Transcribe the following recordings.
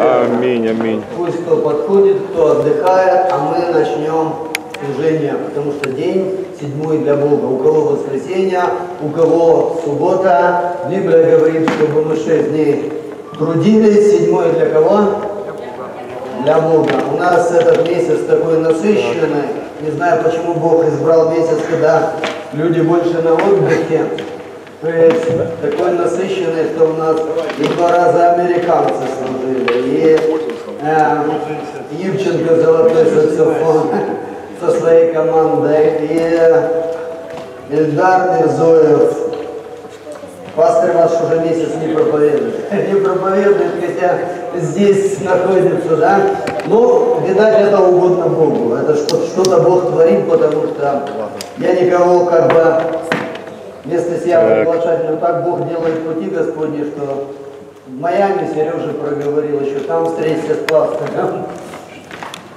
Аминь, аминь. Пусть кто подходит, кто отдыхает, а мы начнем служение, потому что день седьмой для Бога. У кого воскресенье, у кого суббота. Библия говорит, чтобы мы шесть дней трудились. Седьмой для кого? Для Бога. У нас этот месяц такой насыщенный. Не знаю, почему Бог избрал месяц, когда люди больше на отдыхе. То есть такой насыщенный, что у нас и два раза американцы служили, и э, Юрченко золотой саксофон со своей командой, и Эльдар Мирзоев. Пастор ваш уже месяц не проповедует. Не проповедует, хотя здесь находится, да? Ну, видать, это угодно Богу. Это что- что-то Бог творит, потому что я никого как бы вместо себя приглашать, но так Бог делает пути Господни, что в Майами Сережа проговорил еще, там встретиться с пастором,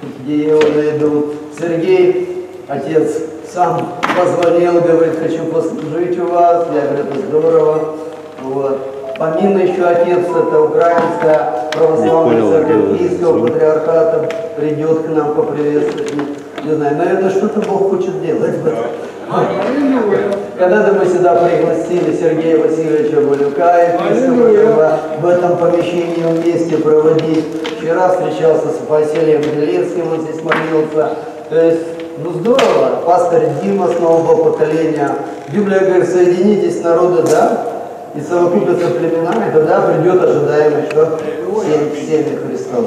где его найдут. Сергей, отец, сам позвонил, говорит, хочу послужить у вас. Я говорю, это здорово. Вот. Помимо еще отец, это украинская православная церковь Киевского патриархата придет к нам поприветствовать. Не знаю, наверное, что-то Бог хочет делать в этом. Когда-то мы сюда пригласили Сергея Васильевича Балюка, епископа, чтобы в этом помещении вместе проводить. Вчера встречался с Василием Белецким, он здесь молился. То есть, ну здорово, пастор Дима с нового поколения. Библия говорит, соединитесь народы, да, и совокупятся племена, и тогда придет ожидаемый что? Семь, семя Христов.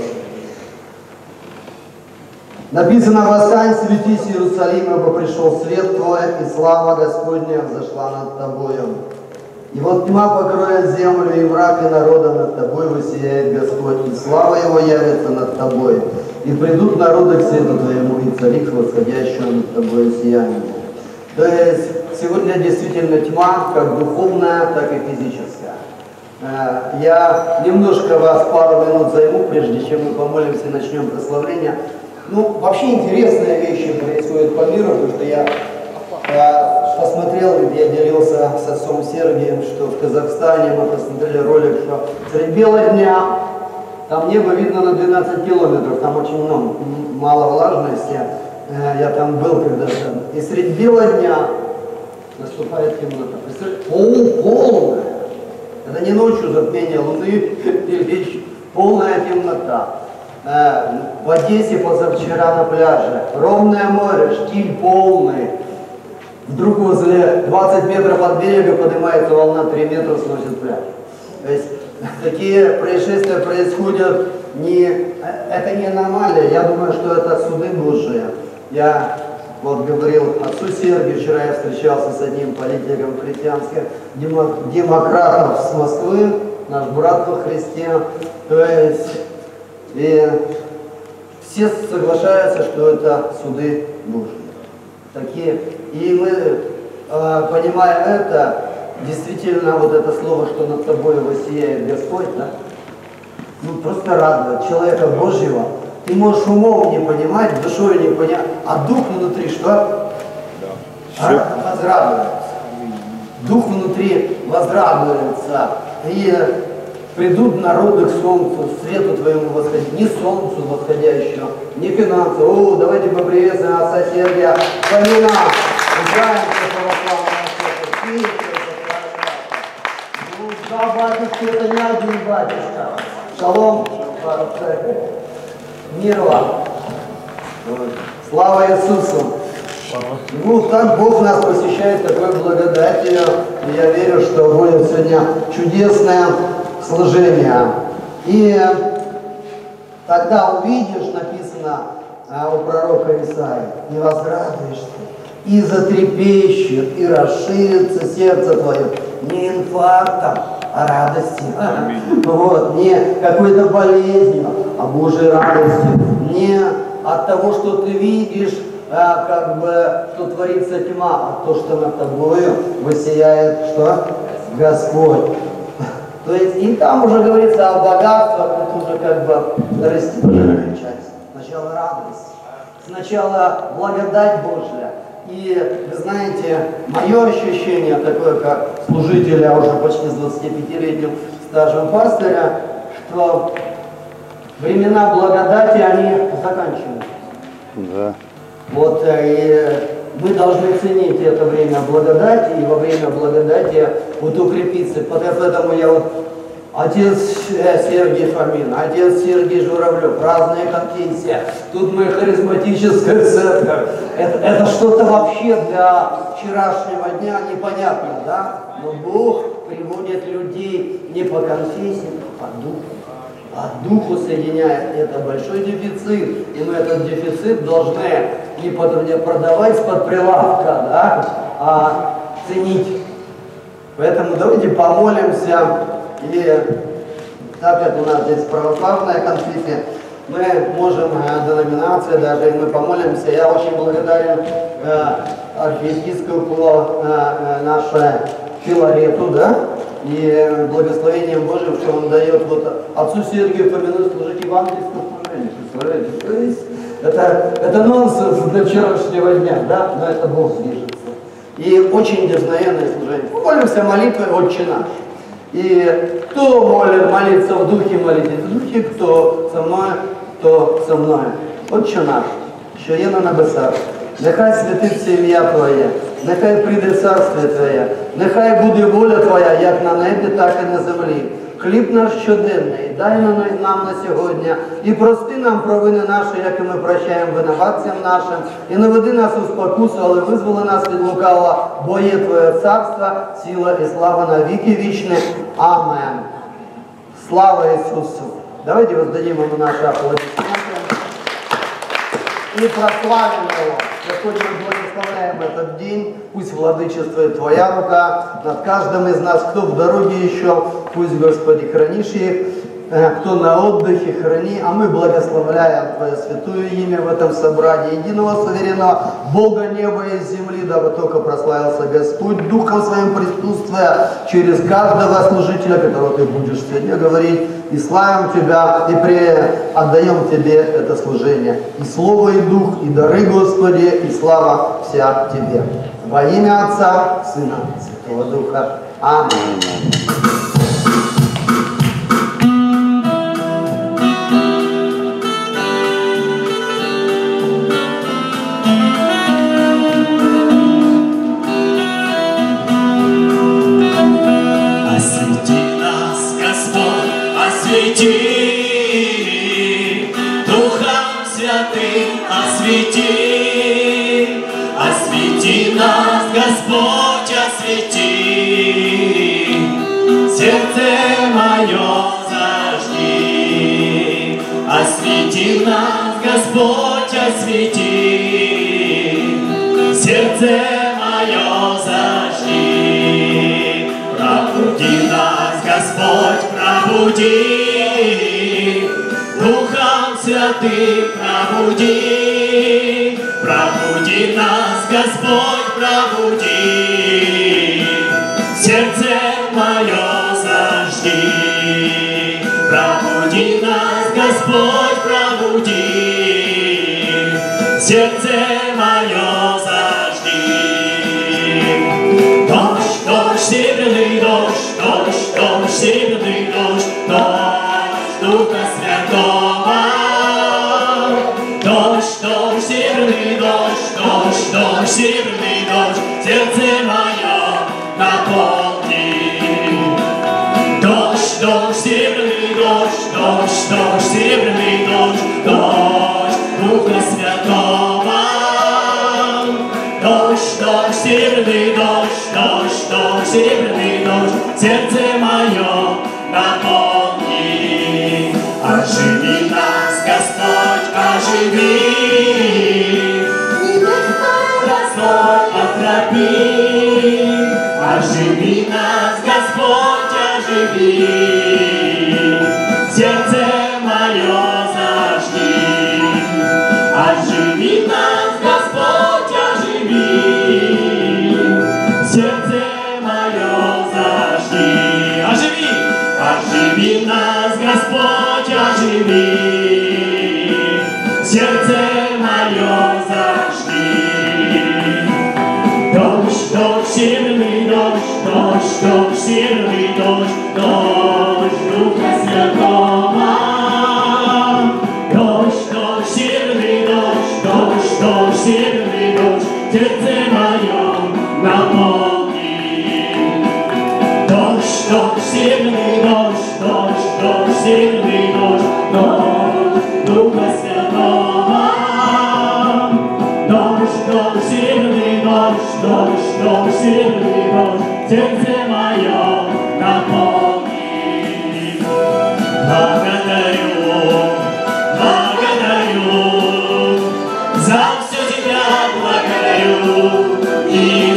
Написано, восстань, светись, Иерусалим, ибо пришел свет твой, и слава Господня взошла над тобою. И вот тьма покроет землю, и мрак, и народа над тобой воссияет Господь, и слава Его явится над тобой. И придут народы к свету твоему, и цари к восходящему над тобой сиянию. То есть сегодня действительно тьма, как духовная, так и физическая. Э, Я немножко вас пару минут займу, прежде чем мы помолимся и начнем прославление. Ну, вообще интересные вещи происходят по миру, потому что я э, посмотрел, я делился с отцом Сергием, что в Казахстане мы посмотрели ролик, что средь бела дня там небо видно на 12 километров, там очень м, мало влажности. Э, Я там был когда-то. И средь бела дня наступает темнота. Пол, полная. Это не ночью затмение луны или полная темнота. Э, В Одессе позавчера на пляже ровное море, штиль полный. Вдруг возле 20 метров от берега поднимается волна, 3 метра сносит пляж. То есть такие происшествия происходят не... э, Это не аномалия, я думаю, что это суды Божии. Я вот говорил отцу Сергию, вчера я встречался с одним политиком христианских демо- демократов с Москвы, наш брат во Христе. То есть и все соглашаются, что это суды Божьи. Такие. И мы, э, понимая это, действительно вот это слово, что над тобой воссияет Господь, да, ну просто радует человека Божьего. Ты можешь умом не понимать, душой не понять, а дух внутри что? А, возрадуется. Дух внутри возрадуется. И придут народы к солнцу, свету твоему восходить, не солнцу восходящему, не финансу. О, давайте поприветствуем Сергия Фомина, Киевская православная. Ну, да, батюшка, это не один батюшка. Шалом. Мир вам. Слава Иисусу. Ну, так Бог нас посещает такой благодатью. И я верю, что будет сегодня чудесное служение. И тогда увидишь, написано а, у пророка Исаии, и возрадуешься, и затрепещет, и расширится сердце твое не инфарктом, а радостью. Вот, не какой-то болезнью, а Божьей радостью. Не от того, что ты видишь, а, как бы, что творится тьма, а то, что над тобою воссияет, что? Господь. То есть и там уже говорится о богатствах, это уже как бы второстепенная часть. Сначала радость, сначала благодать Божья. И, вы знаете, мое ощущение такое, как служителя уже почти с 25-летним стажем пастыря, что времена благодати, они заканчиваются. Да. Вот, э, и мы должны ценить это время благодати, и во время благодати вот укрепиться. Поэтому я вот Отец э, Сергей Фомин, отец Сергей Журавлев, разные конфессии. Тут мы харизматическая церковь. Это, это что-то вообще для вчерашнего дня непонятно, да? Но Бог приводит людей не по конфессии, а по духу. А духу соединяет. Это большой дефицит. И мы этот дефицит должны не продавать под прилавка, да? а ценить. Поэтому давайте помолимся и так как у нас здесь православная конфессия, мы можем, э, деноминация даже, и мы помолимся. Я очень благодарен э, архиепископу э, э, наше Филарету, да, и благословением Божьим, что он дает вот отцу Сергию Фомину служить евангельское служение. Представляете? То есть это, это нонсенс для вчерашнего дня, да, но это Бог движется. И очень дерзновенное служение. Помолимся молитвой «Отче наш». И кто молит молиться в духе, молитесь в духе, кто со мной, то со мной. Отче наш, що є на небесах, нехай святиться ім'я Твоє, нехай прийде царство Твоє, нехай буде воля Твоя, як на небі, так і на землі. Хліб наш щоденний, дай нам на сьогодні і прости нам провини наші, як і ми прощаємо винуватцям нашим, і не веди нас у спокусу, але визволи нас від лукавого, бо є Твоє царство, сила і слава на віки вічні. Амен. Слава Ісусу! Давайте воздадим ему наши аплодисменты и прославим Его. Господь, мы благословляем этот день. Пусть владычествует Твоя рука над каждым из нас, кто в дороге еще. Пусть, Господи, хранишь их, э, кто на отдыхе, храни. А мы благословляем Твое святое имя в этом собрании, единого суверенного Бога неба и земли, дабы только прославился Господь Духом Своим присутствия через каждого служителя, которого Ты будешь сегодня говорить. И славим Тебя, и при... отдаем Тебе это служение. И Слово, и Дух, и дары, Господи, и слава вся Тебе. Во имя Отца, Сына, Святого Духа. Аминь. Дождь, дождь, сильный дождь, Сердце Yeah.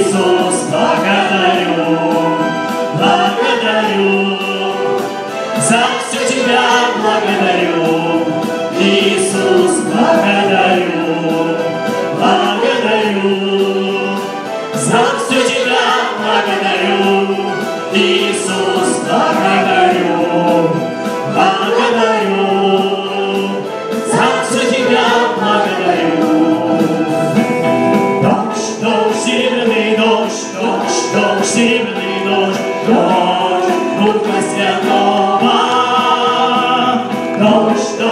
Духа Святого, то, что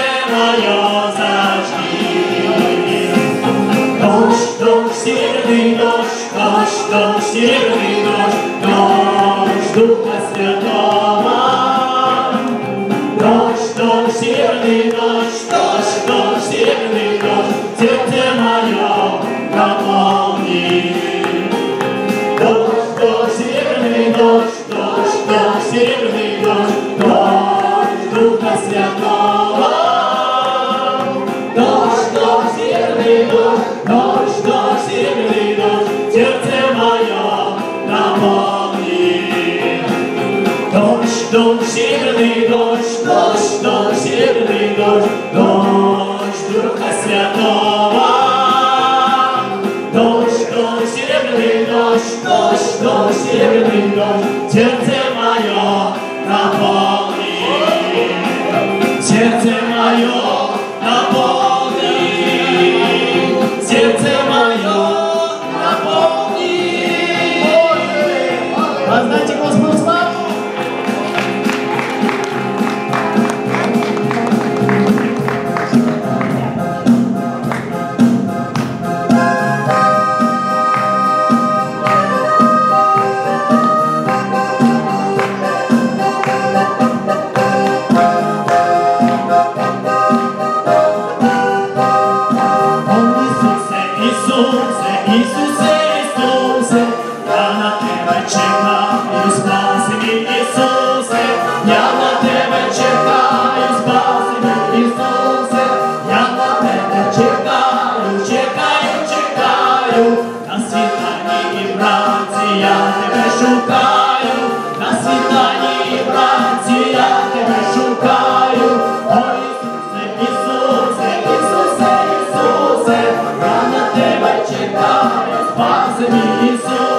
северный дождь, дождь, наш северный наш, тем, тем, Yeah. de palmas, faça-me isso.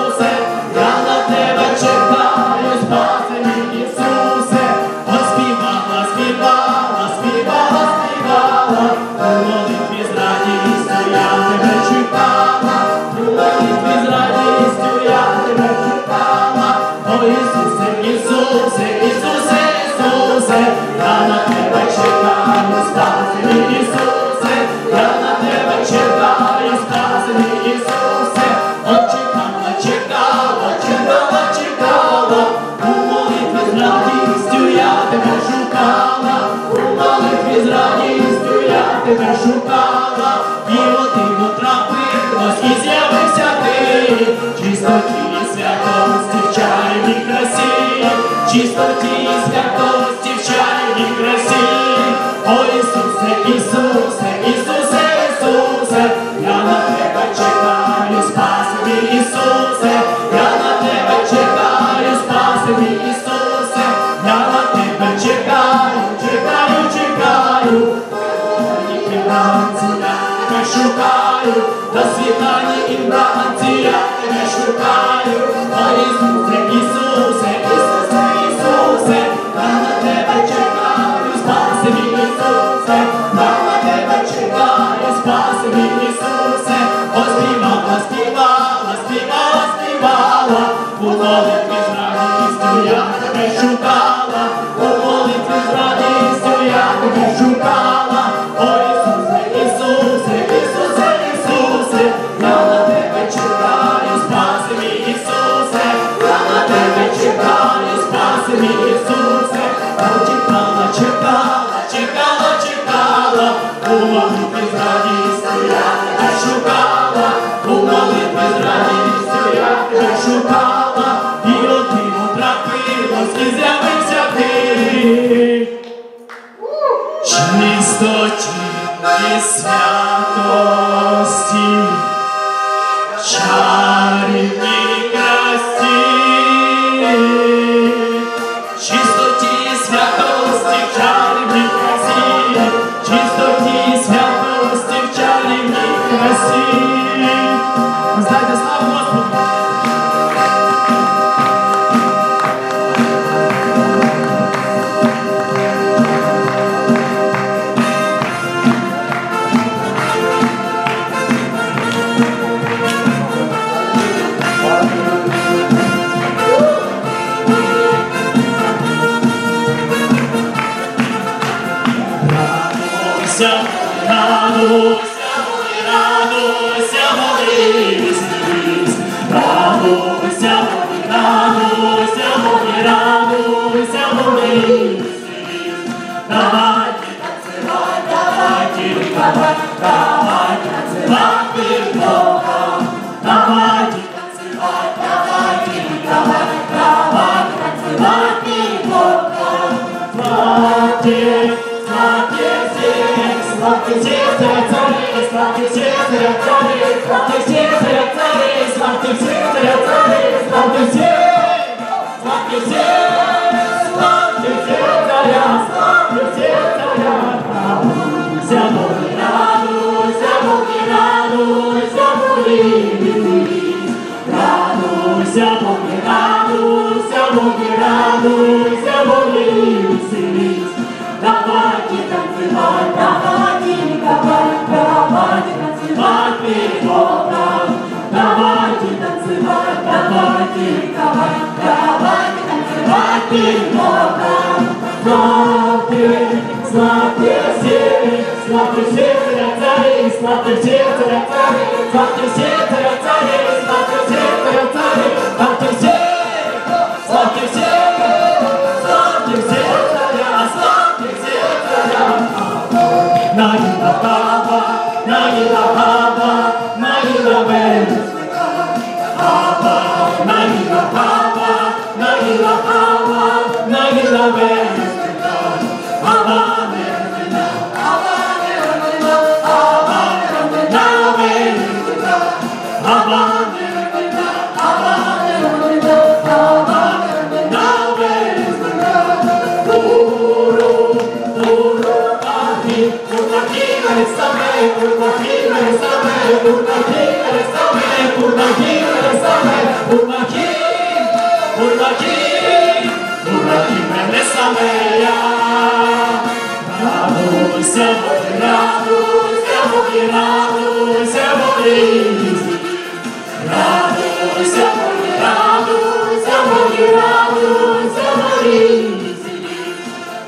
Christ. we. Tanis, pop the tail to the Tanis, pop the tail to the Tanis, pop the tail to the Tanis, pop the tail, pop the tail, pop the tail to the pop the tail to the Nagila Baba, Nagila Baba, Nagila Baba, Nagila Baba, Nagila Baba, Nagila моя, радуйся, Бог, радуйся, Бог, и радуйся, Бог, радуйся, Бог, радуйся, Бог, и радуйся, Бог,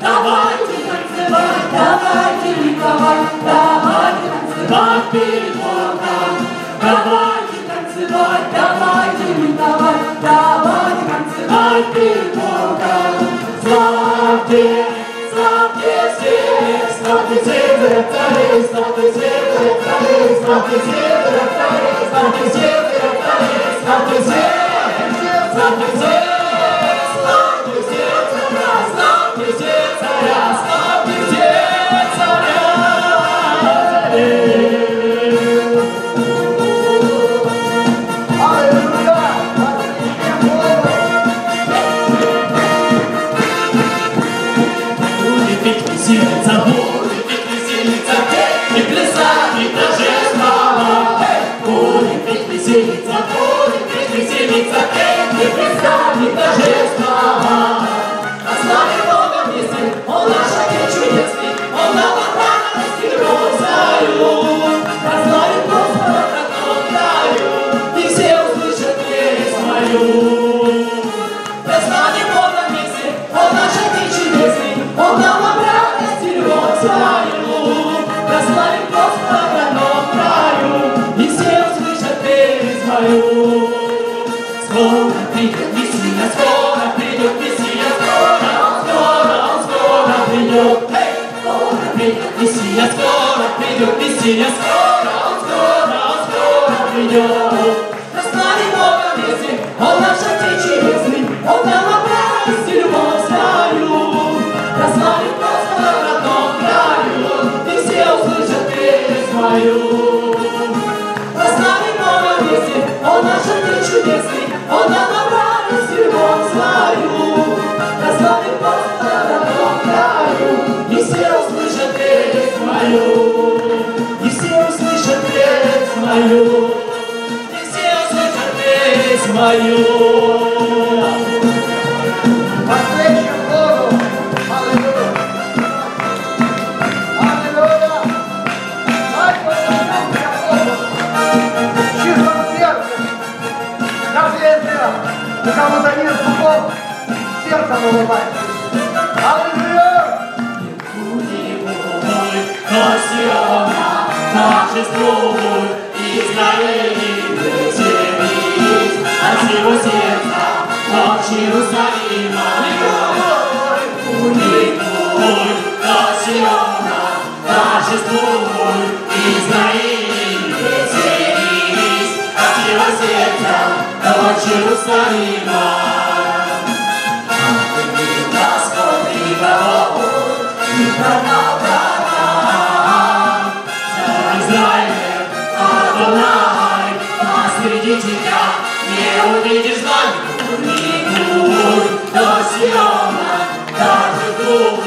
давайте танцевать, давайте ликовать, давайте танцевать перед Богом, давайте танцевать, давайте ликовать, давайте танцевать перед Богом. Stop the Мессия, скоро, скоро, скоро придет. Прославим Бога вместе, Он наш Отец чудесный, Он нам радость и любовь свою. Прославим Господа в родном краю, и все услышат песнь мою. Мою. Все услышат песнь мою. Возвещем Богу! Аллилуйя! Аллилуйя! В чистом сердце! Даже если у кого-то нет зубов, сердцем улыбайтесь! Аллилуйя! Торжествуй, Израиль, веселись, от всего сердца, ночь Иерусалима. Ликуй, до Сиона, торжествуй, Израиль, веселись, от всего сердца, ночь Иерусалима. Господь приговор, и прогнал врага. Тебя не увидишь знамя. Ликуй до Сиона, даже дух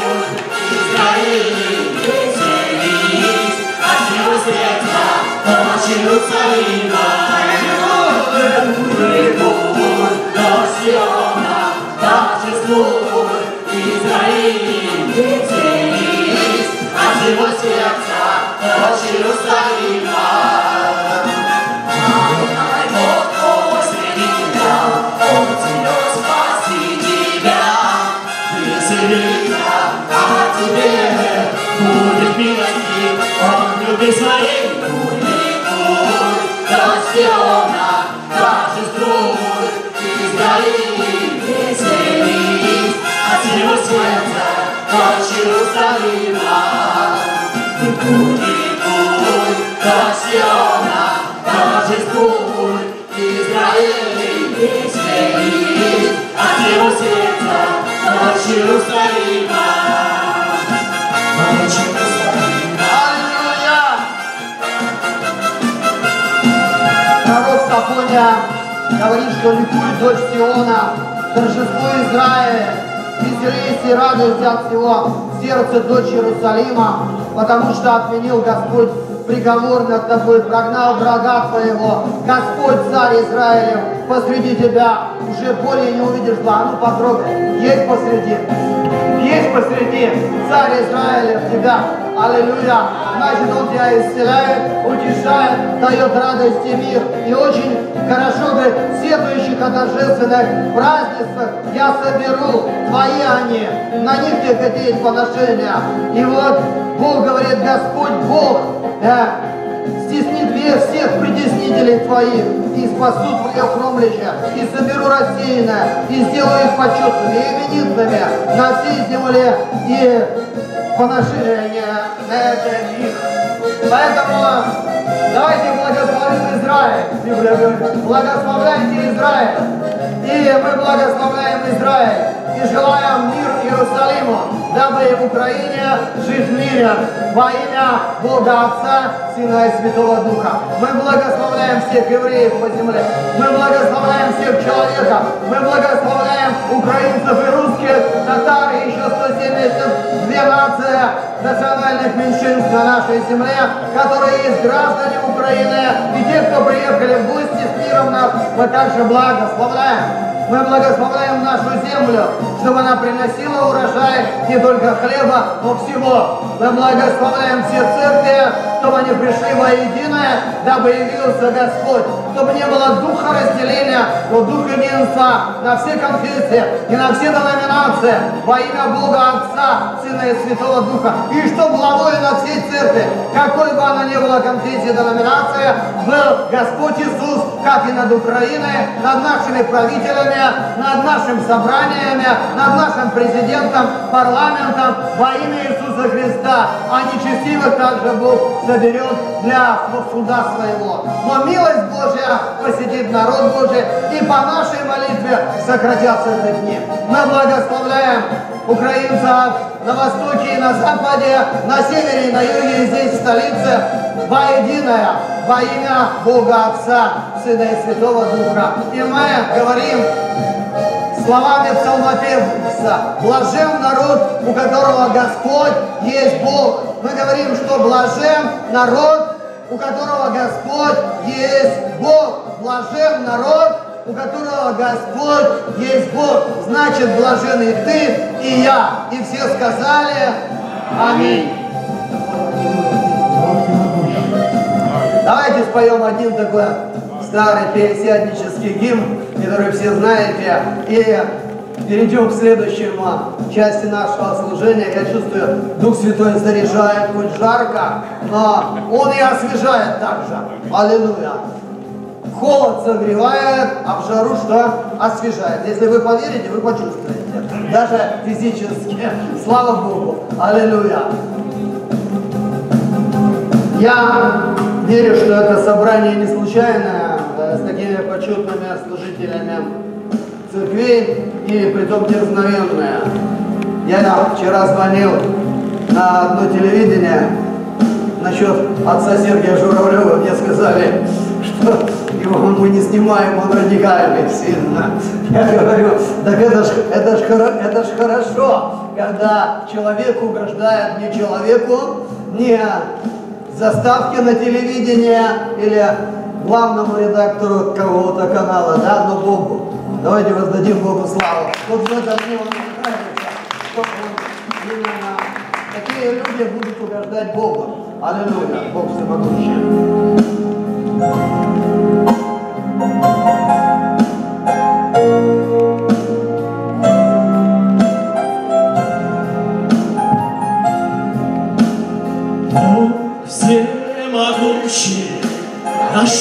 Израиль, веселись, от всего сердца, ночь Иерусалима. Ликуй до Сиона, торжествуй, Израиль, веселись, от всего сердца, Он любит своей, ликуй, до Сиона, торжествуй, Израиль, веселись, от всего сердца, ночь Иерусалима. Ликуй, ликуй, до Сиона, торжествуй, Израиль, веселись, от всего сердца, ночь Иерусалима. Сафония говорит, что ликуй, дочь Сиона, торжествуй Израиль, веселись и радуйся от всего сердца дочь Иерусалима, потому что отменил Господь приговор над тобой, прогнал врага твоего. Господь, царь Израилев, посреди тебя уже более не увидишь зла. А Ну потрогай, есть посреди, есть посреди царь Израиля тебя. Аллилуйя. Значит, Он тебя исцеляет, утешает, дает радость и мир. И очень хорошо говорит, сетующих о торжественных празднествах я соберу, твои они, на них тебе какие поношения. И вот Бог говорит, Господь Бог, да, стеснит вес всех притеснителей твоих, и спасут твое хромлище, и соберу рассеянное, и сделаю их почетными и именитными на всей земле, и поношение это их. Поэтому давайте благословим Израиль. Благословляйте Израиль. И мы благословляем Израиль и желаем мир Иерусалиму, дабы в Украине жить в мире во имя Бога Отца, Сына и Святого Духа. Мы благословляем всех евреев по земле. Мы благословляем всех человека. Мы благословляем украинцев и русских, татар и еще 172 нации национальных меньшинств на нашей земле, которые есть граждане Украины и те, кто приехали в гости с миром нас, мы также благословляем. Мы благословляем нашу землю, чтобы она приносила урожай не только хлеба, но всего. Мы благословляем все церкви, чтобы они пришли воединое, дабы явился Господь, чтобы не было духа разделения, но дух единства на все конфессии и на все деноминации во имя Бога Отца, Сына и Святого Духа. И чтобы главой над всей церкви, какой бы она ни была конфессии деноминации, был Господь Иисус, как и над Украиной, над нашими правителями, над нашими собраниями, над нашим президентом, парламентом во имя Иисуса Христа. А нечестивых также Бог соберет для суда своего. Но милость Божья посетит народ Божий, и по нашей молитве сократятся эти дни. Мы благословляем украинцев на востоке и на западе, на севере и на юге, и здесь в столице, воединое, во имя Бога Отца, Сына и Святого Духа. И мы говорим словами псалмопевца, блажен народ, у которого Господь есть Бог. Мы говорим, что блажен народ, у которого Господь есть Бог. Блажен народ, у которого Господь есть Бог. Значит, блажен и ты, и я. И все сказали Аминь. Давайте споем один такой старый пересяднический гимн, который все знаете, и перейдем к следующему части нашего служения. Я чувствую, Дух Святой заряжает, хоть жарко, но Он и освежает также. Аллилуйя. Холод согревает, а в жару что? Освежает. Если вы поверите, вы почувствуете. Даже физически. Слава Богу. Аллилуйя. Я верю, что это собрание не случайное, почетными служителями церквей и притом дерзновенное. Я вчера звонил на одно телевидение насчет отца Сергия Журавлева. Мне сказали, что его мы не снимаем, он радикальный сильно. Я говорю, так это ж, это ж, это ж хорошо, когда человек угождает не человеку, не заставки на телевидение или главному редактору какого-то канала, да, но Богу. Давайте воздадим Богу славу. Вот в этом мне он нравится, что такие люди будут угождать Богу. Аллилуйя, Бог всемогущий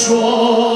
说。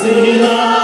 Бога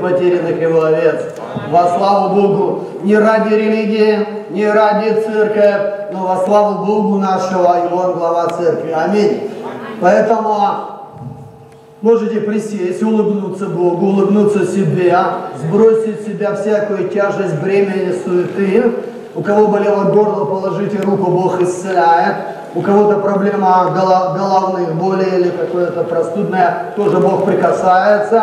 потерянных его овец. Во славу Богу. Не ради религии, не ради церкви, но во славу Богу нашего, и Он глава церкви. Аминь. Поэтому Можете присесть, улыбнуться Богу, улыбнуться себе, сбросить с себя всякую тяжесть, бремени, суеты. У кого болело горло, положите руку, Бог исцеляет. У кого-то проблема голо- головных болей или какое-то простудное, тоже Бог прикасается.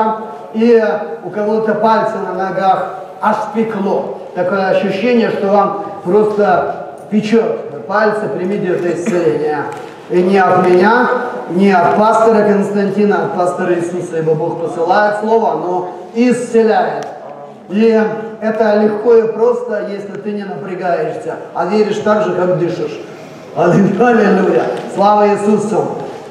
И у кого-то пальцы на ногах аж пекло. Такое ощущение, что вам просто печет пальцы, примите это исцеление. И не от меня, не от пастора Константина, от пастора Иисуса, ибо Бог посылает слово, но исцеляет. И это легко и просто, если ты не напрягаешься, а веришь так же, как дышишь. Аллилуйя! Слава Иисусу!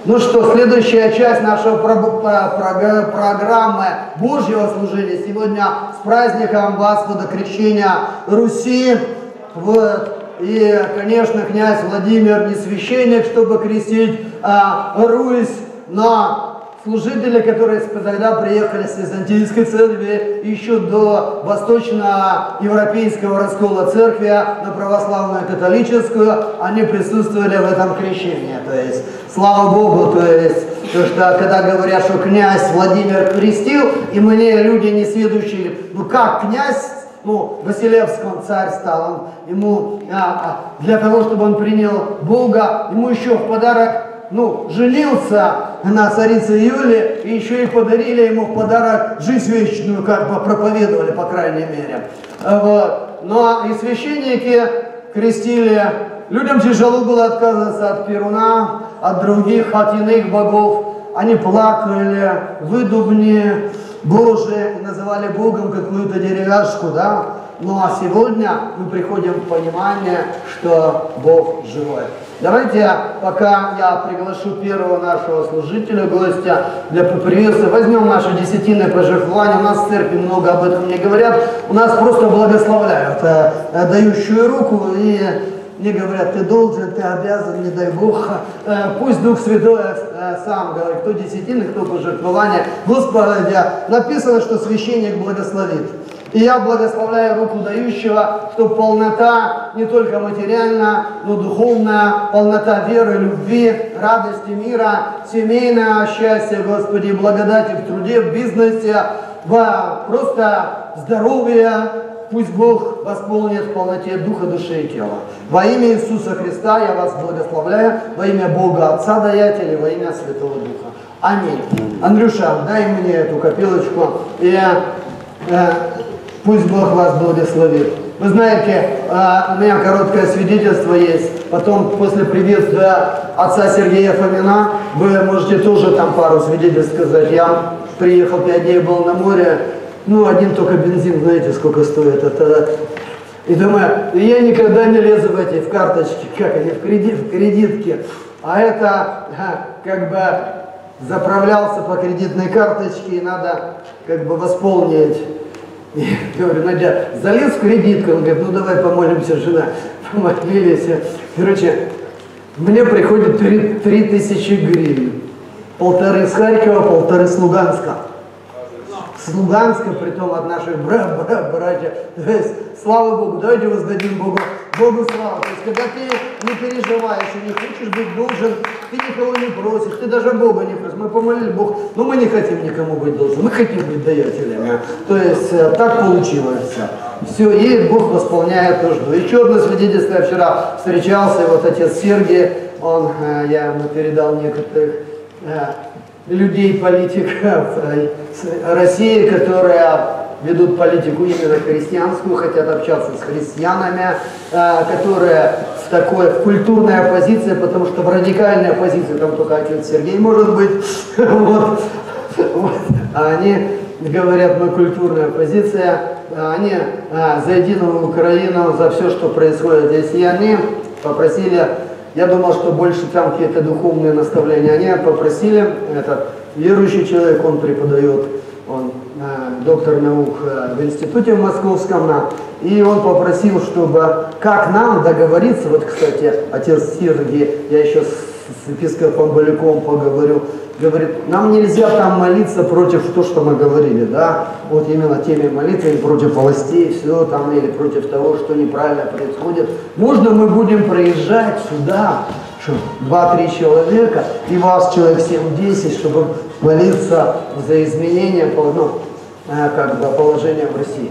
Ну что, следующая часть нашей программы Божьего служения сегодня с праздником вас, водокрещения Руси. Вот. И, конечно, князь Владимир не священник, чтобы крестить а, Русь, но служители, которые тогда приехали с Византийской церкви, еще до восточноевропейского раскола церкви на православную католическую, они присутствовали в этом крещении. То есть, слава Богу, то есть, то, что когда говорят, что князь Владимир крестил, и мне люди не сведущие, ну как князь ну, Василевском царь стал, он, ему а, а, для того, чтобы он принял Бога, ему еще в подарок ну, женился на царице Юле, и еще и подарили ему в подарок жизнь вечную, как бы проповедовали, по крайней мере. Вот. Ну, а и священники крестили. Людям тяжело было отказываться от Перуна, от других, от иных богов. Они плакали, выдубни Божие, и называли Богом какую-то деревяшку, да? Ну а сегодня мы приходим к пониманию, что Бог живой. Давайте, пока я приглашу первого нашего служителя, гостя для поприветствия, возьмем наше десятинное пожертвование. У нас в церкви много об этом не говорят. У нас просто благословляют э, э, дающую руку и мне говорят, ты должен, ты обязан, не дай Бог. Э, пусть Дух Святой э, сам говорит, кто десятины, кто пожертвование. Господи, написано, что священник благословит. И я благословляю руку дающего, чтобы полнота не только материальная, но духовная, полнота веры, любви, радости, мира, семейное счастье, Господи, благодати в труде, в бизнесе, в просто здоровье, пусть Бог восполнит в полноте духа, души и тела. Во имя Иисуса Христа я вас благословляю, во имя Бога Отца Даятеля, во имя Святого Духа. Аминь. Андрюша, дай мне эту копилочку. И э, Пусть Бог вас благословит. Вы знаете, а, у меня короткое свидетельство есть. Потом, после приветствия отца Сергея Фомина, вы можете тоже там пару свидетельств сказать. Я приехал пять дней, был на море. Ну, один только бензин, знаете, сколько стоит. Это... И думаю, я никогда не лезу в эти, в карточки, как они, в, кредит, в кредитки. А это как бы заправлялся по кредитной карточке, и надо как бы восполнить я говорю, Надя, залез в кредитку. Он говорит, ну давай помолимся, жена. Помолились. Короче, мне приходит 3, 3 тысячи гривен. Полторы с Харькова, полторы с Луганска с Луганска, притом от наших бра бра братьев. То есть, слава Богу, давайте воздадим Богу, Богу славу. То есть, когда ты не переживаешь и не хочешь быть должен, ты никого не бросишь, ты даже Бога не просишь. Мы помолили Бог, но мы не хотим никому быть должен, мы хотим быть даятелями. То есть, э, так получилось. Все, и Бог восполняет нужду. Еще одно свидетельство, я вчера встречался, вот отец Сергий, он, э, я ему передал некоторых э, людей, политиков России, которые ведут политику именно христианскую, хотят общаться с христианами, э, которые в такой в культурной оппозиции, потому что в радикальной оппозиции там только отец Сергей может быть. Вот. Вот. А они говорят, мы культурная оппозиция, они а, за единую Украину, за все, что происходит здесь. И они попросили я думал, что больше там какие-то духовные наставления. Они попросили, этот верующий человек, он преподает, он э, доктор наук э, в институте в московском, и он попросил, чтобы, как нам договориться, вот, кстати, отец Сергий, я еще с, с епископом Баляком поговорю, говорит, нам нельзя там молиться против то, что мы говорили, да, вот именно теме молитвы против властей, все там, или против того, что неправильно происходит. Можно мы будем проезжать сюда, два-три человека, и вас человек 7-10, чтобы молиться за изменение ну, э, как бы, положения в России.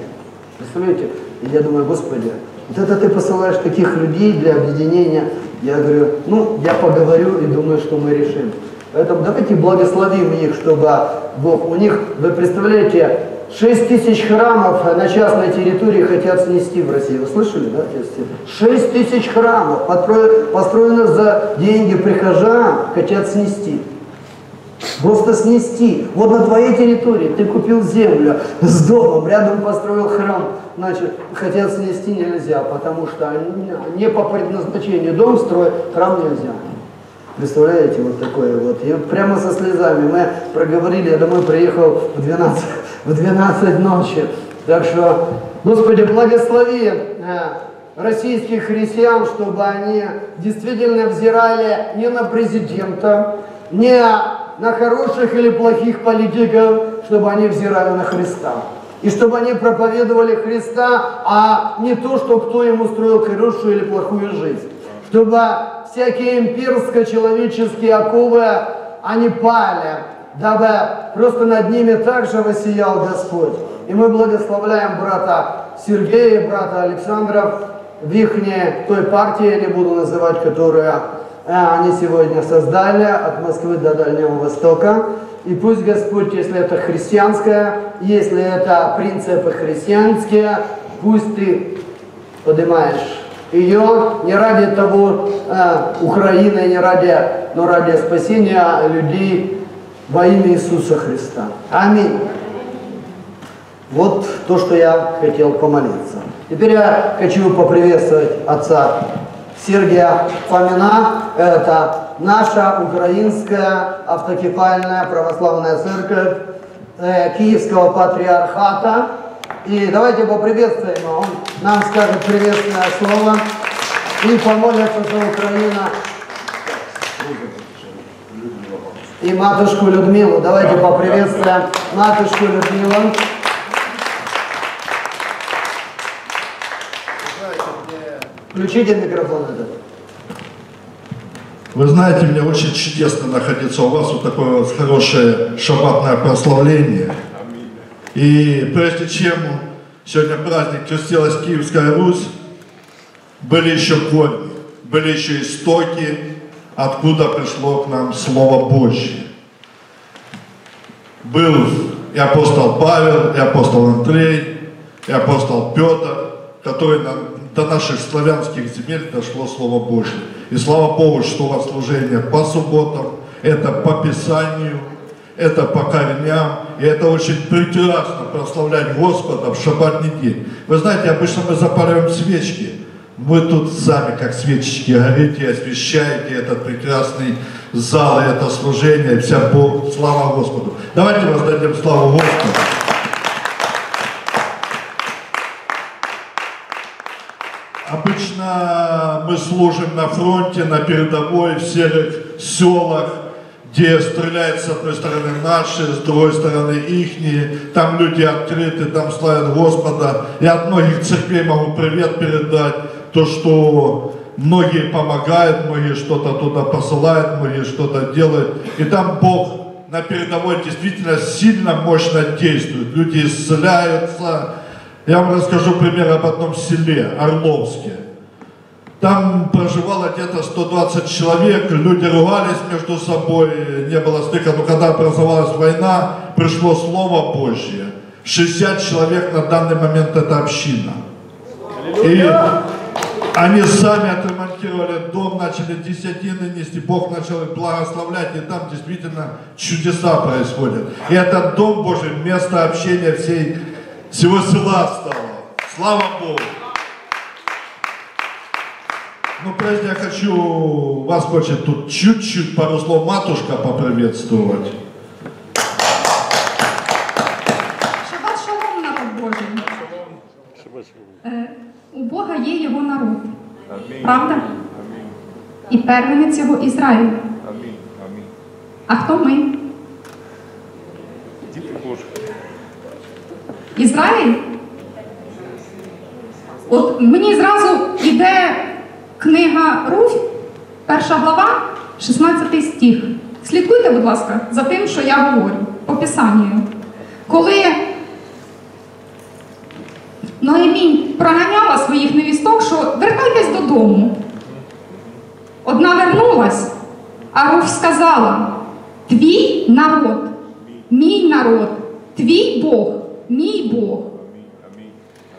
Представляете? И я думаю, Господи, вот это ты посылаешь таких людей для объединения. Я говорю, ну, я поговорю и думаю, что мы решим. Поэтому давайте благословим их, чтобы Бог, у них, вы представляете, 6 тысяч храмов на частной территории хотят снести в России. Вы слышали, да? 6 тысяч храмов построено за деньги прихожан, хотят снести. Просто снести. Вот на твоей территории ты купил землю с домом, рядом построил храм. Значит, хотят снести нельзя, потому что не по предназначению дом строят, храм нельзя. Представляете, вот такое вот. И прямо со слезами мы проговорили, я домой приехал в 12, в 12 ночи. Так что, Господи, благослови э, российских христиан, чтобы они действительно взирали не на президента, не на хороших или плохих политиков, чтобы они взирали на Христа. И чтобы они проповедовали Христа, а не то, что кто им устроил хорошую или плохую жизнь. Чтобы всякие имперско-человеческие оковы, они пали, дабы просто над ними также воссиял Господь. И мы благословляем брата Сергея брата Александра в их той партии, я не буду называть, которая они сегодня создали от Москвы до Дальнего Востока. И пусть Господь, если это христианское, если это принципы христианские, пусть ты поднимаешь ее не ради того э, Украины, не ради, но ради спасения людей во имя Иисуса Христа. Аминь. Вот то, что я хотел помолиться. Теперь я хочу поприветствовать отца Сергия Фомина. Это наша украинская автокефальная православная церковь э, Киевского патриархата. И давайте поприветствуем его. Он нам скажет приветственное слово и помолится за Украину. И матушку Людмилу. Давайте поприветствуем матушку Людмилу. Включите микрофон этот. Вы знаете, мне очень чудесно находиться у вас, вот такое вот хорошее шабатное прославление. И прежде чем сегодня праздник крестилась Киевская Русь, были еще корни, были еще истоки, откуда пришло к нам Слово Божье. Был и апостол Павел, и апостол Андрей, и апостол Петр, который нам до наших славянских земель дошло Слово Божье. И слава Богу, что у вас служение по субботам, это по Писанию, это по корням, и это очень прекрасно прославлять Господа в шаббатный день. Вы знаете, обычно мы запариваем свечки, вы тут сами, как свечечки, горите, освещаете этот прекрасный зал, это служение, вся Бог, слава Господу. Давайте воздадим славу Господу. Обычно мы служим на фронте, на передовой, в серых селах, где стреляют с одной стороны наши, с другой стороны ихние, там люди открыты, там славят Господа. Я от многих церквей могу привет передать, то, что многие помогают, многие что-то туда посылают, многие что-то делают. И там Бог на передовой действительно сильно, мощно действует. Люди исцеляются, я вам расскажу пример об одном селе, Орловске. Там проживало где-то 120 человек, люди ругались между собой, не было стыка. Но когда образовалась война, пришло Слово Божье. 60 человек на данный момент это община. И они сами отремонтировали дом, начали десятины нести, Бог начал их благословлять, и там действительно чудеса происходят. И этот дом Божий, место общения всей всего села стало. Слава Богу. Ну, прежде я хочу, вас хочет тут чуть-чуть пару слов матушка поприветствовать. Шабат шалом, народ Божий. Е, У Бога є його народ. Правда? І первенець його Ізраїль. А хто ми? Ізраїль? От мені зразу йде книга Руфь, перша глава, 16 стих. Слідкуйте, будь ласка, за тим, що я говорю по Писанню. Коли Ноемінь проганяла своїх невісток, що вертайтесь додому. Одна вернулась, а Руфь сказала: Твій народ, мій народ, твій Бог, мій Бог.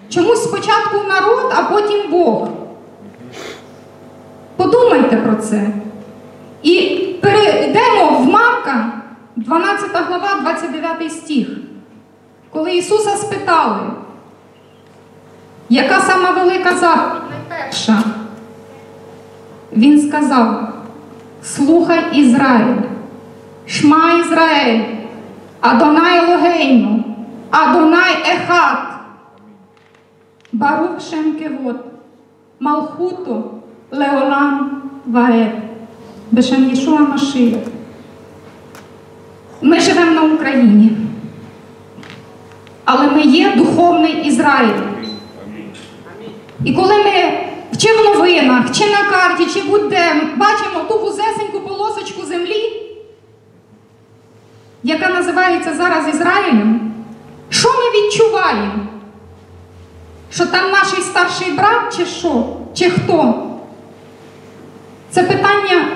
Чомусь спочатку народ, а потім Бог. Подумайте про це. І перейдемо в Марка, 12 глава, 29 стих. Коли Ісуса спитали, яка сама велика заповідь найперша? Він сказав: Слухай Ізраїль, Шма Ізраїль, Адонай Логейну, Адонай Ехат, Барух Шемкевот, Малхуту, Леолам Ваед, Бешем Єшуа Машия. Ми живемо на Україні. Але ми є духовний Ізраїль. І коли ми чи в новинах, чи на карті, чи будь-де бачимо ту вузесеньку полосочку землі, яка називається зараз Ізраїлем, що ми відчуваємо? Що там наш старший брат, чи що? Чи хто? Це питання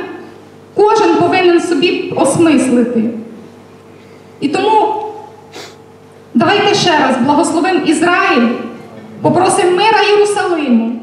кожен повинен собі осмислити. І тому давайте ще раз благословимо Ізраїль, попросимо мира Єрусалиму.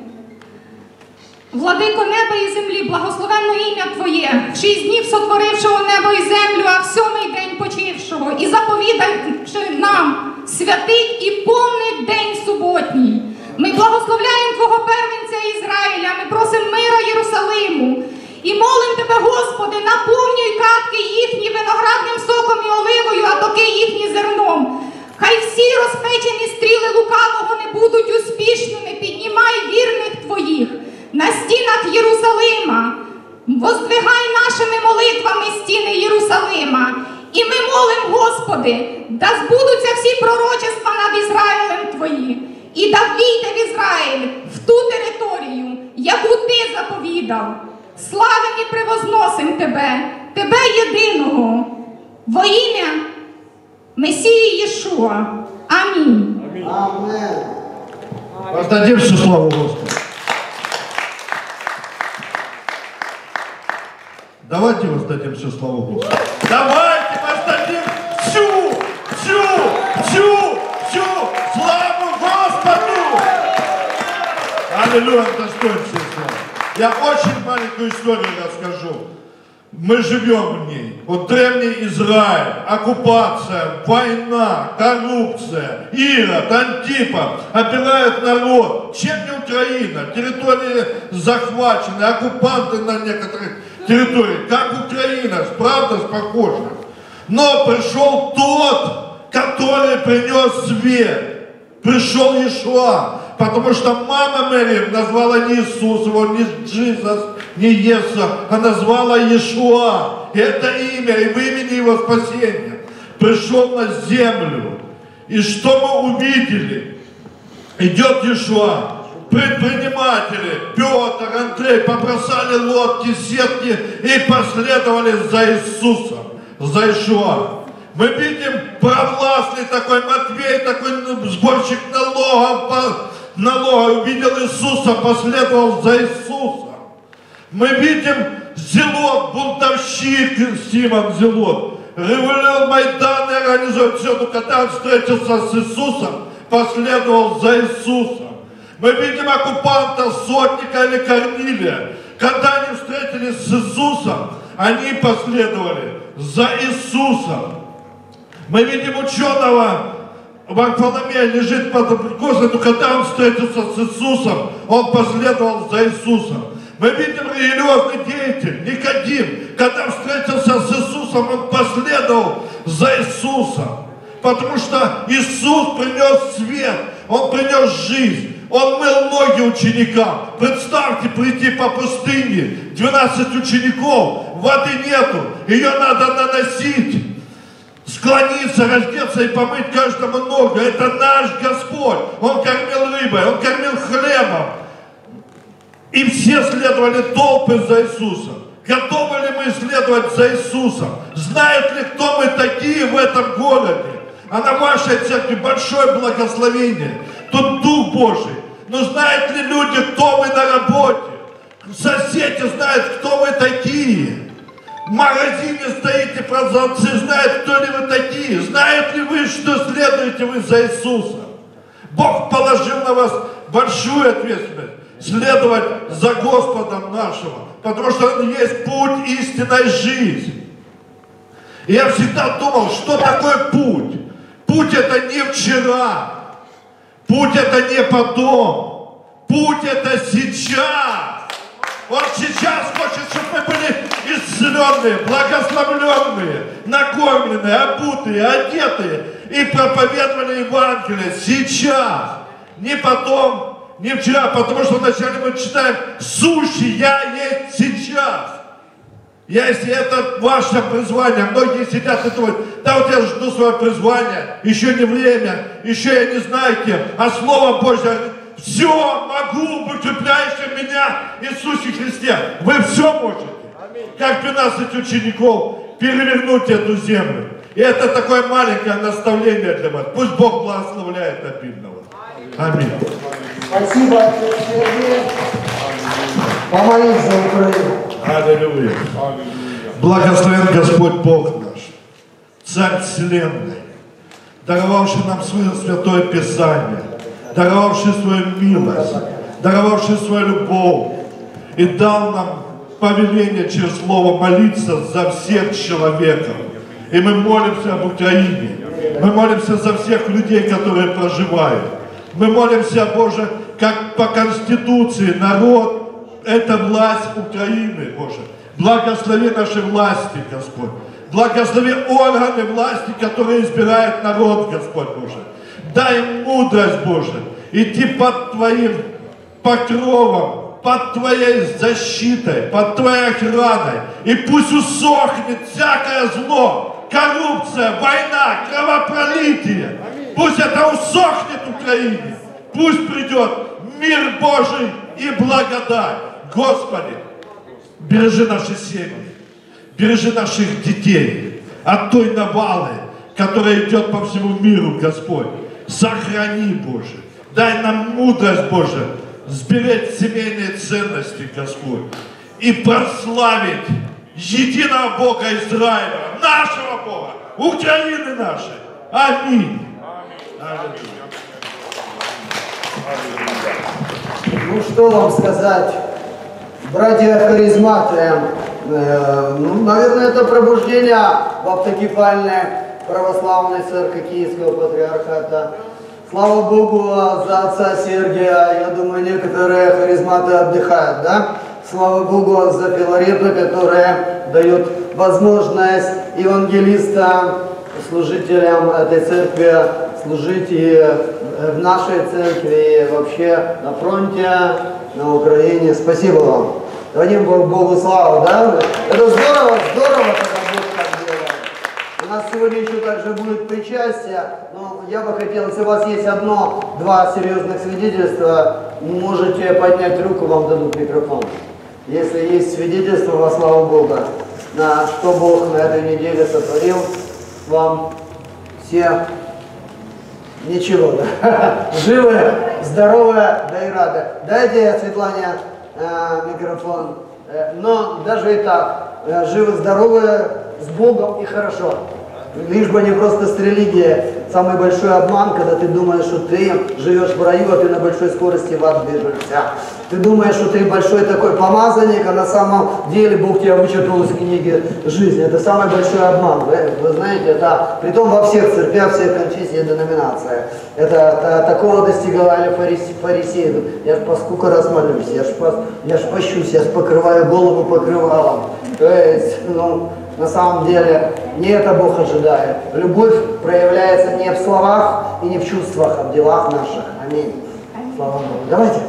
Владико неба і землі, благословенно ім'я Твоє, в шість днів сотворившого небо і землю, а в сьомий день почившого, і заповідавши нам святий і повний день суботній. Ми благословляємо Твого первенця Ізраїля, ми просимо мира Єрусалиму. І молим тебе, Господи, наповнюй катки їхні виноградним соком і оливою, а токи їхні зерном. Хай всі розпечені стріли лукавого не будуть успішними, піднімай вірних твоїх на стінах Єрусалима. Воздвигай нашими молитвами стіни Єрусалима. І ми молим, Господи, да збудуться всі пророчества над Ізраїлем Твої, і да війде в Ізраїль в ту територію, яку Ти заповідав. Славим і превозносим Тебе, Тебе єдиного, во ім'я Месії Єшуа. Амінь. Амен. Воздадим всю славу Господу. Давайте воздадим всю славу Господу. Давайте всю, всю славу Господу. Аллилуйя, он достоин всей славы. Я очень маленькую историю расскажу. Мы живем в ней. Вот древний Израиль, оккупация, война, коррупция, Ирод, Антипа опирают народ. Чем не Украина? Территории захвачены, оккупанты на некоторых территориях. Как Украина, правда, похоже. Но пришел тот, который принес свет. Пришел Иешуа. Потому что мама Мэри назвала не Иисус, его не Джизус, не Еса, а назвала Иешуа. Это имя, и в имени его спасения. Пришел на землю. И что мы увидели? Идет Иешуа. Предприниматели, Петр, Андрей побросали лодки, сетки и последовали за Иисусом, за Иешуа. Мы видим провластный такой Матвей, такой ну, сборщик налогов, налога, увидел Иисуса, последовал за Иисусом. Мы видим Зелот, бунтовщик Симон Зелот. Революцион Майдан организует все, но когда он встретился с Иисусом, последовал за Иисусом. Мы видим оккупанта, сотника или Корнилия. Когда они встретились с Иисусом, они последовали за Иисусом. Мы видим ученого, Варфоломея лежит под но когда он встретился с Иисусом, он последовал за Иисусом. Мы видим религиозный деятель, Никодим, когда встретился с Иисусом, он последовал за Иисусом. Потому что Иисус принес свет, Он принес жизнь. Он мыл ноги ученикам. Представьте, прийти по пустыне, 12 учеников, воды нету, ее надо наносить склониться, раздеться и помыть каждому ногу. Это наш Господь. Он кормил рыбой, Он кормил хлебом. И все следовали толпы за Иисусом. Готовы ли мы следовать за Иисусом? Знает ли, кто мы такие в этом городе? А на вашей церкви большое благословение. Тут Дух Божий. Но знают ли люди, кто вы на работе? Соседи знают, кто вы такие. Магазине стоите, продавцы знают, кто ли вы такие. Знают ли вы, что следуете вы за Иисусом? Бог положил на вас большую ответственность следовать за Господом нашего, потому что Он есть путь истинной жизни. Я всегда думал, что такое путь? Путь это не вчера, путь это не потом, путь это сейчас. Он сейчас хочет, чтобы мы были исцеленные, благословленные, накормленные, обутые, одетые и проповедовали Евангелие сейчас, не потом, не вчера, потому что вначале мы читаем «Сущий я есть сейчас». Если это ваше призвание, многие сидят и думают, да вот я жду свое призвание, еще не время, еще я не знаю кем, а Слово Божье все могу в укрепляющем меня Иисусе Христе. Вы все можете, как 12 учеников, перевернуть эту землю. И это такое маленькое наставление для вас. Пусть Бог благословляет обильно вас. Аминь. Спасибо, отец Сергей. Помолись за Украину. Аллилуйя. Благословен Господь Бог наш, Царь Вселенной, даровавший нам свое святое Писание, даровавший свою милость, даровавший свою любовь и дал нам повеление через Слово молиться за всех человеков. И мы молимся об Украине. Мы молимся за всех людей, которые проживают. Мы молимся, Боже, как по Конституции народ – это власть Украины, Боже. Благослови наши власти, Господь. Благослови органы власти, которые избирает народ, Господь Боже. Дай мудрость, Боже, идти под Твоим покровом, под Твоей защитой, под Твоей охраной. И пусть усохнет всякое зло, коррупция, война, кровопролитие. Пусть это усохнет в Украине. Пусть придет мир Божий и благодать. Господи, бережи наши семьи, бережи наших детей от той навалы, которая идет по всему миру, Господь. Сохрани, Боже. Дай нам мудрость, Боже, сберечь семейные ценности, Господь. И прославить единого Бога Израиля, нашего Бога, Украины нашей. Аминь. Аллилуйя. Ну что вам сказать, братья харизматы, э, ну, наверное, это пробуждение в автокефальной православной церкви Киевского патриархата. Слава Богу за отца Сергия, я думаю, некоторые харизматы отдыхают, да? Слава Богу за Филарета, которая дает возможность евангелистам, служителям этой церкви служить и в нашей церкви, и вообще на фронте, на Украине. Спасибо вам. Дадим Богу славу, да? Это здорово, здорово, когда Бог так делает. У сегодня еще также будет причастие, но я бы хотел, если у вас есть одно, два серьезных свидетельства, можете поднять руку, вам дадут микрофон. Если есть свидетельство во славу Бога, на что Бог на этой неделе сотворил, вам все ничего, да? Живы, здоровы, да и рады. Дайте Светлане э, микрофон. Э, но даже и так, э, живы, здоровы, с Богом и хорошо. Лишь бы не просто с религией. Самый большой обман, когда ты думаешь, что ты живешь в раю, а ты на большой скорости в ад движешься. Ты думаешь, что ты большой такой помазанник, а на самом деле Бог тебя вычеркнул из книги жизни. Это самый большой обман. Вы, вы знаете, это притом во всех церквях, всех конфессий и деноминациях. Это, это такого достигали фарисе, фарисеи. Я ж по сколько раз молюсь, я ж, по, я ж пощусь, я ж покрываю голову покрывалом. То есть, ну, на самом деле не это Бог ожидает. Любовь проявляется не в словах и не в чувствах, а в делах наших. Аминь. Слава Богу. Давайте.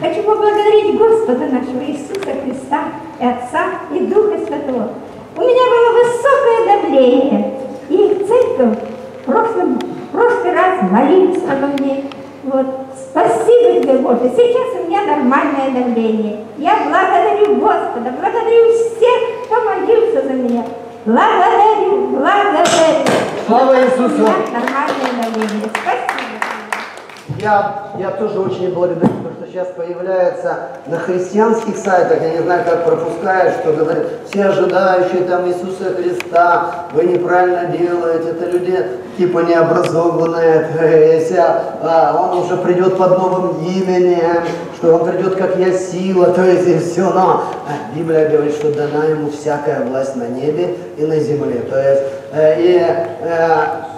Хочу поблагодарить Господа нашего Иисуса Христа и Отца и Духа Святого. У меня было высокое давление, и церковь в прошлом, в прошлый раз молилась обо мне. Вот. Спасибо тебе, Боже. Сейчас у меня нормальное давление. Я благодарю Господа, благодарю всех, кто молился за меня. Благодарю, благодарю. Слава Иисусу! У меня нормальное давление. Спасибо. Я, я тоже очень благодарен, потому что сейчас появляется на христианских сайтах, я не знаю, как пропускаешь, что говорят, все ожидающие там Иисуса Христа, вы неправильно делаете, это люди типа необразованные, если а, он уже придет под новым именем, что он придет как я сила, то есть и все, но а, Библия говорит, что дана ему всякая власть на небе и на земле, то есть э, и Э,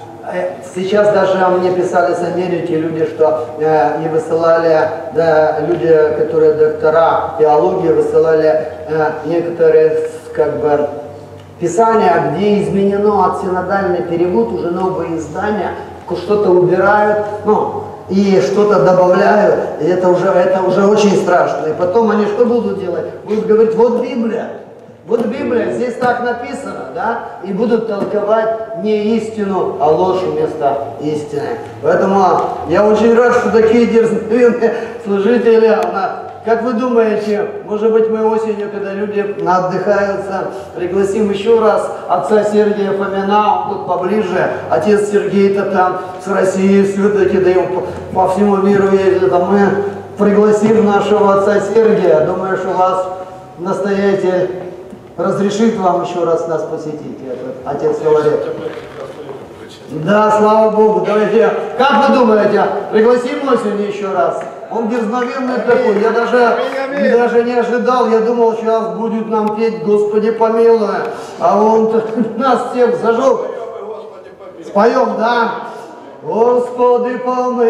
Сейчас даже мне писали с Америки люди, что э, и высылали, да, люди, которые доктора теологии, высылали э, некоторые как бы писания, где изменено от синодальный перевод, уже новые издания, что-то убирают, ну, и что-то добавляют, и это уже, это уже очень страшно. И потом они что будут делать? Будут говорить, вот Библия, Вот Библия, здесь так написано, да, и будут толковать не истину, а ложь вместо истины. Поэтому я очень рад, что такие дерзновенные служители, как вы думаете, может быть мы осенью, когда люди отдыхаются, пригласим еще раз отца Сергия Фомина, он тут поближе, отец Сергей-то там с Россией все-таки, да он по, по всему миру ездит, а мы пригласим нашего отца Сергия, думаю, что вас настоятель разрешит вам еще раз нас посетить, этот отец Филарет. Да, слава Богу, давайте. Как вы думаете, пригласим осенью еще раз? Он дерзновенный такой, я даже, даже не ожидал, я думал, сейчас будет нам петь «Господи помилуй», а он нас всех зажег. Споем, да? Господи помилуй,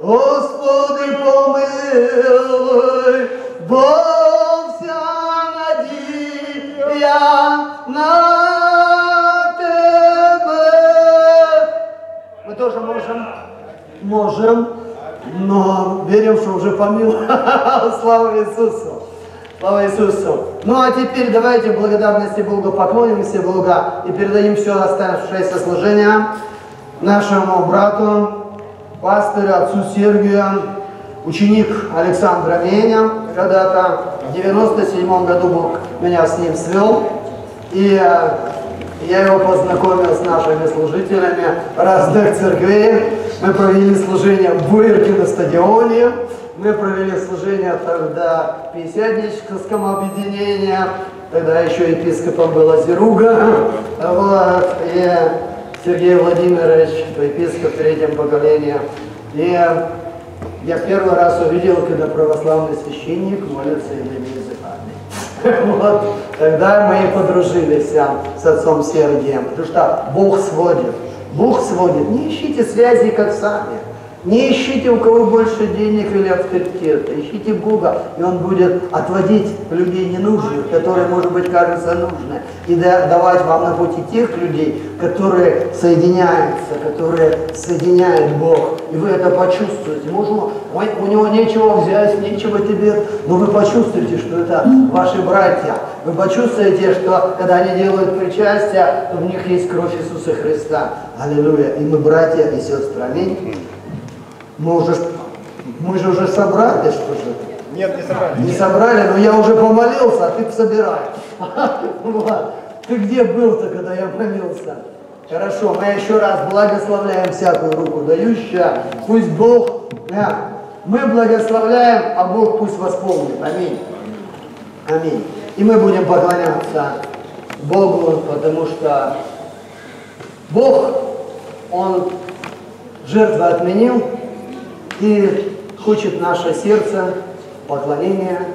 Господи помилуй, Бог надія на Тебе. Мы тоже можем, можем, но верим, что уже помилуй. Слава Иисусу. Слава Иисусу. Ну а теперь давайте благодарности Богу поклонимся Бога и передадим все оставшееся служение нашему брату, пастырю, отцу Сергию, ученик Александра Меня. Когда-то в 97 году Бог меня с ним свел. И э, я его познакомил с нашими служителями разных церквей. Мы провели служение в Буерке на стадионе. Мы провели служение тогда в Пятидесятническом объединении. Тогда еще епископом был Азеруга. Вот. И Сергей Владимирович, епископ третьем поколении. И я первый раз увидел, когда православный священник молится иными языками. Вот, тогда мы и подружились с отцом Сергием, потому что Бог сводит. Бог сводит. Не ищите связи, как сами. Не ищите, у кого больше денег или авторитета. Ищите Бога, и Он будет отводить людей ненужных, которые, может быть, кажутся нужны, и да- давать вам на пути тех людей, которые соединяются, которые соединяет Бог. И вы это почувствуете. Может, ой, у него нечего взять, нечего тебе, но вы почувствуете, что это ваши братья. Вы почувствуете, что когда они делают причастие, то в них есть кровь Иисуса Христа. Аллилуйя. И мы братья и сестры. Аминь. Мы уже, мы же уже собрали, что же? Нет, не собрали. Не собрали, но я уже помолился, а ты собирай. Вот. Ты где был-то, когда я молился? Хорошо, мы еще раз благословляем всякую руку дающую. Пусть Бог, да, мы благословляем, а Бог пусть восполнит. Аминь. Аминь. И мы будем поклоняться Богу, потому что Бог, Он жертву отменил и хочет наше сердце поклонения,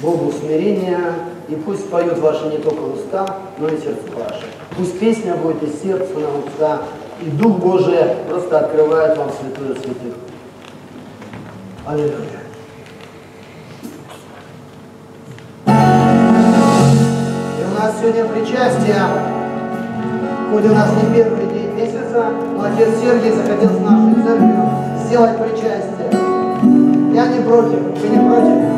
Богу смирения, и пусть поют ваши не только уста, но и сердце ваше. Пусть песня будет из сердца на уста, и Дух Божий просто открывает вам святую святых. Аллилуйя. И у нас сегодня причастие, хоть у нас не первый день месяца, но отец Сергий захотел с нашей церковью сделать причастие. Я не против, вы не против?